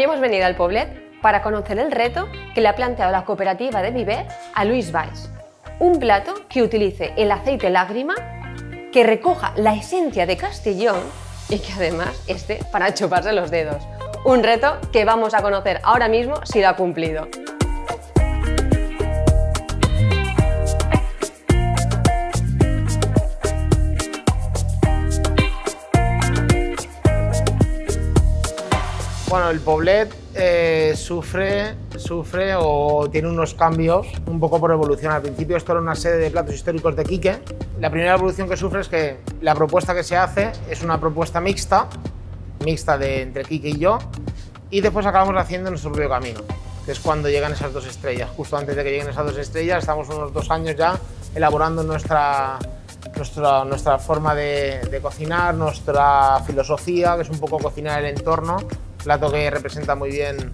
Hoy hemos venido al Poblet para conocer el reto que le ha planteado la cooperativa de Viver a Luis Valls. Un plato que utilice el aceite lágrima, que recoja la esencia de Castellón y que además esté para chuparse los dedos. Un reto que vamos a conocer ahora mismo si lo ha cumplido. Bueno, el Poblet eh, sufre, sufre o tiene unos cambios un poco por evolución. Al principio esto era una sede de platos históricos de Quique. La primera evolución que sufre es que la propuesta que se hace es una propuesta mixta, mixta de entre Quique y yo, y después acabamos haciendo nuestro propio camino, que es cuando llegan esas dos estrellas. Justo antes de que lleguen esas dos estrellas, estamos unos dos años ya elaborando nuestra, nuestra, forma de, de cocinar, nuestra filosofía, que es un poco cocinar el entorno plato que representa muy bien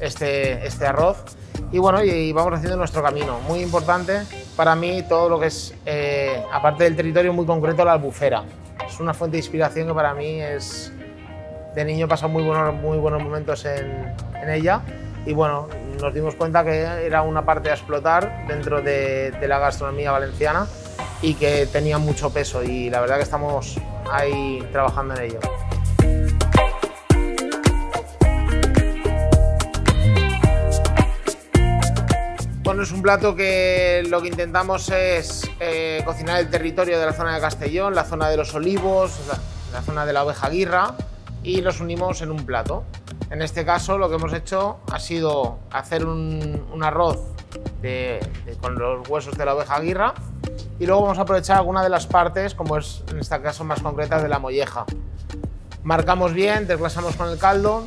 este, este arroz. Y bueno, y, vamos haciendo nuestro camino. Muy importante para mí todo lo que es, eh, aparte del territorio muy concreto, la albufera. Es una fuente de inspiración que para mí es... De niño he pasado muy buenos, muy buenos momentos en, en ella y bueno, nos dimos cuenta que era una parte a explotar dentro de, de la gastronomía valenciana y que tenía mucho peso y la verdad que estamos ahí trabajando en ello. Bueno, es un plato que lo que intentamos es eh, cocinar el territorio de la zona de Castellón, la zona de los olivos, la, zona de la oveja guirra y los unimos en un plato. En este caso lo que hemos hecho ha sido hacer un, arroz con los huesos de la oveja guirra y luego vamos a aprovechar alguna de las partes, como es en este caso más concretas, de la molleja. Marcamos bien, desglasamos con el caldo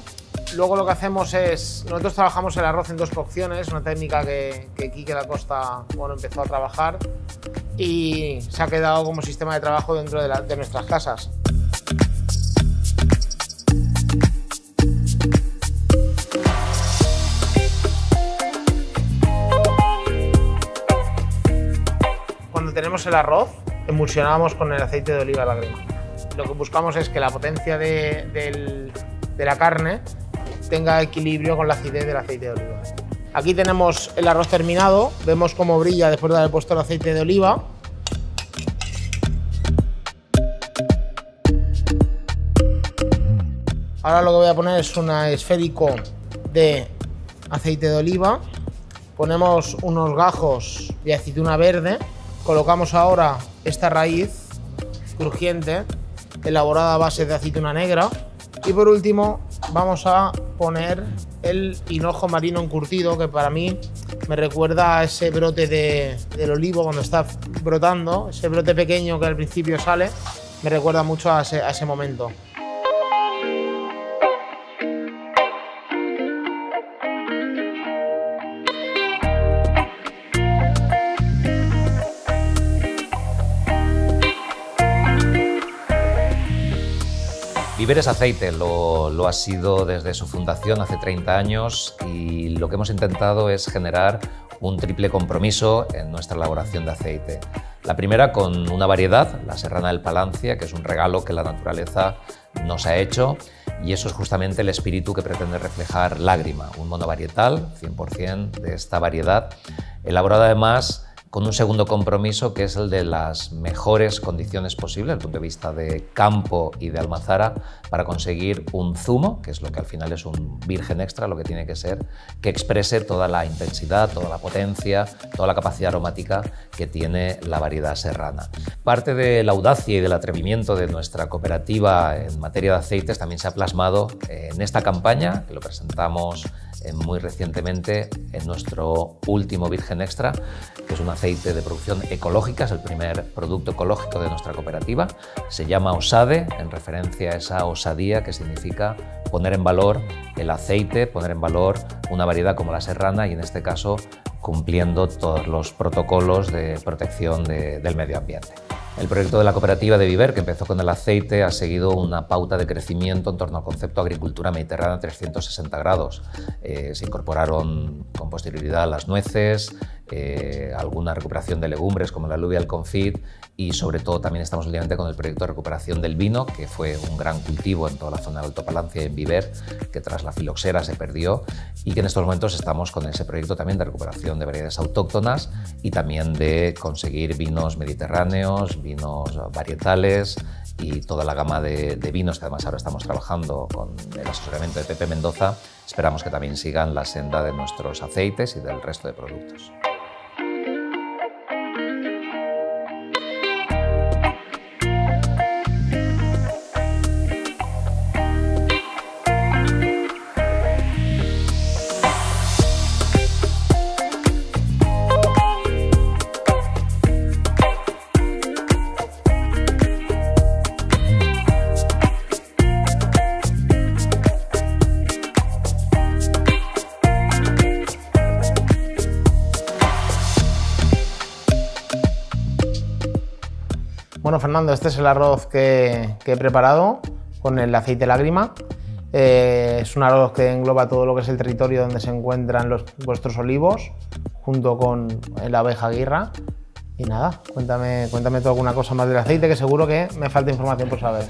Luego lo que hacemos es, nosotros trabajamos el arroz en dos cocciones, una técnica que, que Quique la Costa bueno, empezó a trabajar y se ha quedado como sistema de trabajo dentro de, nuestras casas. Cuando tenemos el arroz, emulsionamos con el aceite de oliva lágrima. Lo que buscamos es que la potencia de, de la carne tenga equilibrio con la acidez del aceite de oliva. Aquí tenemos el arroz terminado, vemos cómo brilla después de haber puesto el aceite de oliva. Ahora lo que voy a poner es un esférico de aceite de oliva. Ponemos unos gajos de aceituna verde. Colocamos ahora esta raíz crujiente elaborada a base de aceituna negra. Y por último vamos a poner el hinojo marino encurtido, que para mí me recuerda a ese brote del olivo cuando está brotando, ese brote pequeño que al principio sale, me recuerda mucho a ese momento. Viveres Aceite lo, ha sido desde su fundación hace 30 años y lo que hemos intentado es generar un triple compromiso en nuestra elaboración de aceite. La primera con una variedad, la Serrana del Palancia, que es un regalo que la naturaleza nos ha hecho y eso es justamente el espíritu que pretende reflejar Lágrima, un monovarietal 100% de esta variedad, elaborado además con un segundo compromiso que es el de las mejores condiciones posibles desde el punto de vista de campo y de almazara para conseguir un zumo, que es lo que al final es un virgen extra, lo que tiene que ser, que exprese toda la intensidad, toda la potencia, toda la capacidad aromática que tiene la variedad serrana. Parte de la audacia y del atrevimiento de nuestra cooperativa en materia de aceites también se ha plasmado en esta campaña, que lo presentamos muy recientemente en nuestro último Virgen Extra, que es un aceite de producción ecológica, es el primer producto ecológico de nuestra cooperativa. Se llama Osade, en referencia a esa osadía que significa poner en valor el aceite, poner en valor una variedad como la serrana y en este caso cumpliendo todos los protocolos de protección del medio ambiente. El proyecto de la cooperativa de Viver, que empezó con el aceite, ha seguido una pauta de crecimiento en torno al concepto agricultura mediterránea 360 grados. Eh, se incorporaron con posterioridad las nueces, eh, alguna recuperación de legumbres como la alluvial confit y sobre todo también estamos últimamente con el proyecto de recuperación del vino, que fue un gran cultivo en toda la zona de Alto Palancia y en Viver, que tras la filoxera se perdió y que en estos momentos estamos con ese proyecto también de recuperación de variedades autóctonas y también de conseguir vinos mediterráneos, vinos varietales, y toda la gama de, vinos que además ahora estamos trabajando con el asesoramiento de Pepe Mendoza, esperamos que también sigan la senda de nuestros aceites y del resto de productos. Bueno, Fernando, este es el arroz que, he preparado con el aceite lágrima. Eh, es un arroz que engloba todo lo que es el territorio donde se encuentran los, vuestros olivos, junto con la abeja guirra. Y nada, cuéntame, cuéntame tú alguna cosa más del aceite, que seguro que me falta información por saber.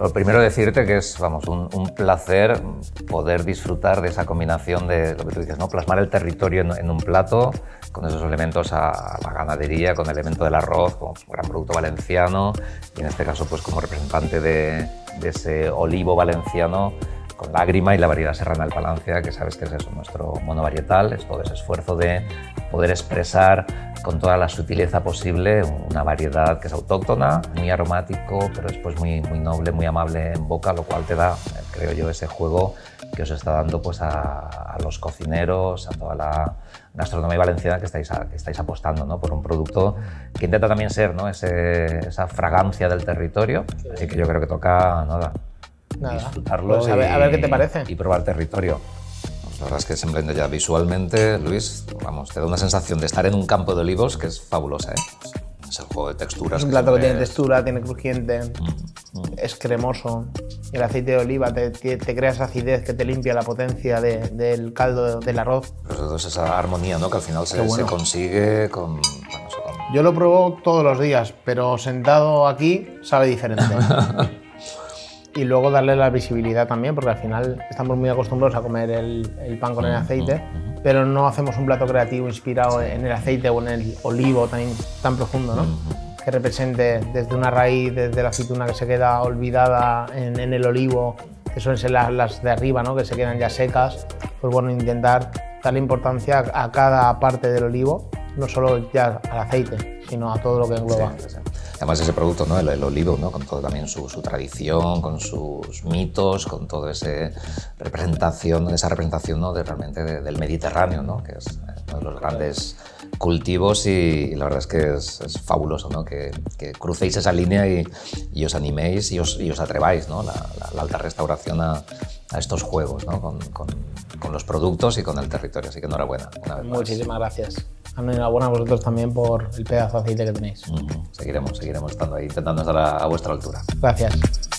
lo, primero decirte que es vamos, un, placer poder disfrutar de esa combinación de lo que tú dices, ¿no? plasmar el territorio en, en un plato, con esos elementos a, la ganadería, con el elemento del arroz, como gran producto valenciano, y en este caso pues como representante de, ese olivo valenciano, con lágrima y la variedad serrana del Palancia, que sabes que es eso, nuestro monovarietal, es todo ese esfuerzo de poder expresar con toda la sutileza posible una variedad que es autóctona, muy aromático, pero después muy, muy noble, muy amable en boca, lo cual te da, creo yo, ese juego que os está dando pues, a, los cocineros, a toda la gastronomía valenciana que estáis, que estáis apostando ¿no? por un producto que intenta también ser ¿no? esa fragancia del territorio. Así que yo creo que toca nada, disfrutarlo pues a, ver, a, ver, qué te parece. y probar territorio. Pues la verdad es que simplemente ya visualmente, Luis, vamos, te da una sensación de estar en un campo de olivos que es fabulosa. ¿eh? Es el juego de texturas. Es un plato que, tiene textura, tiene crujiente, mm, mm. es cremoso. El aceite de oliva te, te, crea esa acidez que te limpia la potencia del caldo del arroz. Pero es esa armonía ¿no? que al final se, se consigue con, Yo lo pruebo todos los días, pero sentado aquí sabe diferente. y luego darle la visibilidad también, porque al final estamos muy acostumbrados a comer el, el pan con el aceite pero no hacemos un plato creativo inspirado en el aceite o en el olivo tan, tan profundo, ¿no? que represente desde una raíz, desde la aceituna que se queda olvidada en, el olivo, que suelen ser las, de arriba, ¿no? que se quedan ya secas, pues bueno, intentar darle importancia a cada parte del olivo, no solo ya al aceite, sino a todo lo que engloba. Además ese producto, ¿no? el, olivo, ¿no? con todo también su, tradición, con sus mitos, con toda esa representación, esa representación ¿no? de, realmente del Mediterráneo, ¿no? que es eh, uno de los grandes cultivos y, la verdad es que es, fabuloso ¿no? que, crucéis esa línea y, os animéis y os, y os atreváis ¿no? la, alta restauración a, estos juegos ¿no? con, con, los productos y con el territorio. Así que enhorabuena. Una vez Muchísimas gracias. Enhorabuena a vosotros también por el pedazo de aceite que tenéis. Seguiremos, seguiremos estando ahí, intentando estar a vuestra altura. Gracias.